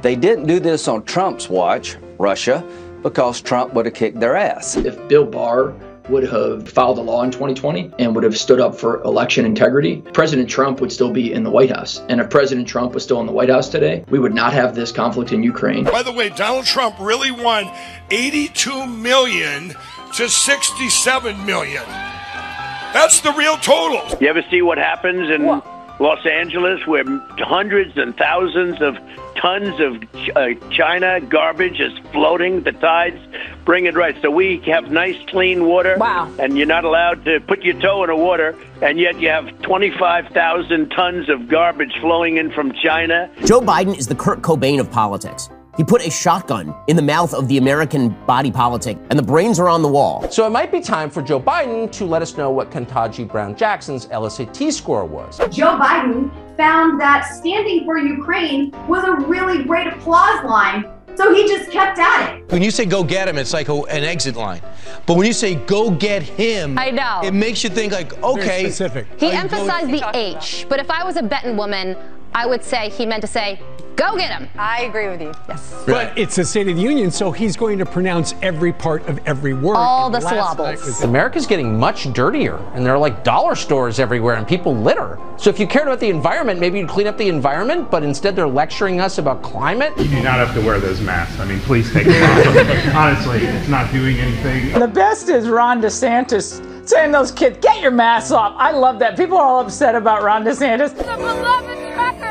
They didn't do this on Trump's watch, Russia, because Trump would have kicked their ass. If Bill Barr would have filed a law in 2020 and would have stood up for election integrity, President Trump would still be in the White House. And if President Trump was still in the White House today, we would not have this conflict in Ukraine. By the way, Donald Trump really won 82 million to 67 million. That's the real total. You ever see what happens in what? Los Angeles where hundreds and thousands of tons of uh, China garbage is floating. The tides bring it right. So we have nice, clean water. Wow. And you're not allowed to put your toe in the water, and yet you have 25,000 tons of garbage flowing in from China. Joe Biden is the Kurt Cobain of politics. He put a shotgun in the mouth of the American body politic, and the brains are on the wall. So it might be time for Joe Biden to let us know what Ketanji Brown Jackson's LSAT score was. Joe Biden found that standing for Ukraine was a really great applause line. So he just kept at it. When you say go get him, it's like a, an exit line. But when you say go get him, I know. It makes you think like, okay. Very specific. He emphasized the H, but if I was a betting woman, I would say he meant to say Go get him. I agree with you. Yes. But it's a State of the Union, so he's going to pronounce every part of every word. All the syllables. America's getting much dirtier, and there are like dollar stores everywhere, and people litter. So if you cared about the environment, maybe you'd clean up the environment, but instead they're lecturing us about climate. You do not have to wear those masks. I mean, please take them off. Honestly, it's not doing anything. The best is Ron DeSantis saying those kids, get your masks off. I love that. People are all upset about Ron DeSantis. The beloved truckers,